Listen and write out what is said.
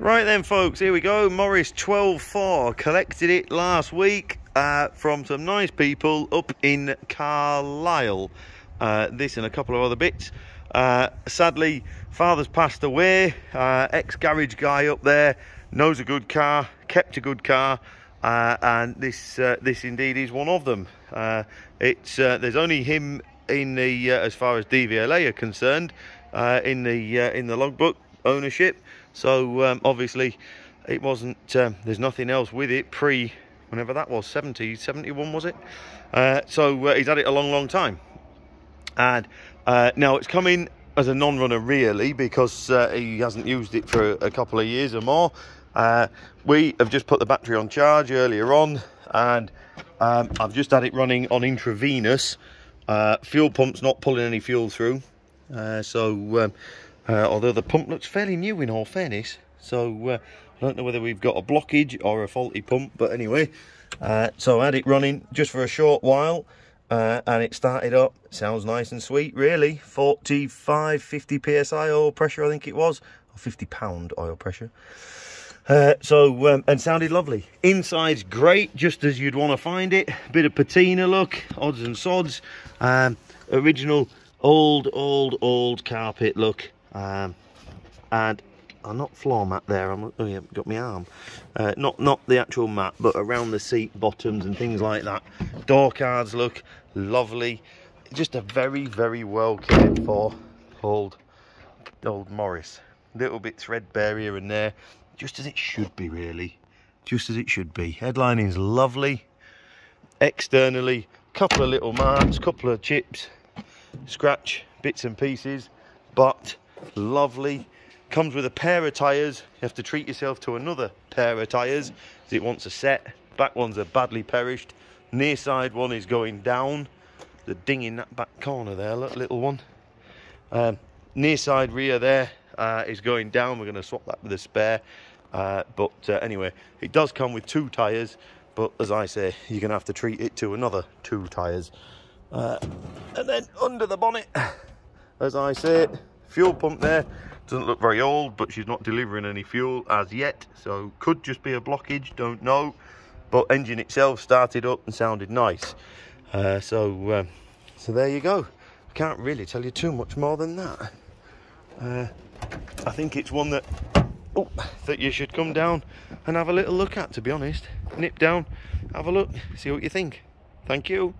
Right then folks, here we go. Morris 12.4. Collected it last week uh, from some nice people up in Carlisle. Uh, this and a couple of other bits. Uh, sadly, father's passed away. Uh, ex-garage guy up there. Knows a good car. Kept a good car. Uh, and this uh, this indeed is one of them. it's There's only him in the, as far as DVLA are concerned, in the in the logbook ownership. So um, obviously it wasn't, um, there's nothing else with it pre, whenever that was, 70, 71 was it? Uh, so uh, he's had it a long, long time. And uh, now it's coming as a non-runner really because uh, he hasn't used it for a couple of years or more. Uh, we have just put the battery on charge earlier on and um, I've just had it running on intravenous. Uh, fuel pump's not pulling any fuel through. so um, uh, although the pump looks fairly new in all fairness. So uh, I don't know whether we've got a blockage or a faulty pump, but anyway. Uh, so I had it running just for a short while uh, and it started up. Sounds nice and sweet, really. 45, 50 psi oil pressure, I think it was, or 50 pound oil pressure. Uh, so um, and sounded lovely inside's great just as you'd want to find it bit of patina look odds and sods um, original old old old carpet look um, and I'm not floor mat there. I'm oh yeah, got my arm. Uh, not not the actual mat, but around the seat bottoms and things like that. Door cards look lovely. Just a very very well cared for old old Morris. Little bit threadbare here and there, just as it should be really. Just as it should be. Headlining is lovely. Externally, couple of little marks, couple of chips, scratch bits and pieces, but lovely. Comes with a pair of tyres. You have to treat yourself to another pair of tyres. As it wants a set. Back ones are badly perished. Near side one is going down. The ding in that back corner there look little one. Um, near side rear there uh, is going down. We're going to swap that with a spare. Uh, but uh, anyway it does come with two tyres but as I say you're going to have to treat it to another two tyres. Uh, and then under the bonnet as I say it fuel pump there. Doesn't look very old but she's not delivering any fuel as yet so could just be a blockage don't know. But engine itself started up and sounded nice. Uh, so uh, so there you go. I can't really tell you too much more than that. Uh, I think it's one that oh, that you should come down and have a little look at to be honest. Nip down have a look see what you think. Thank you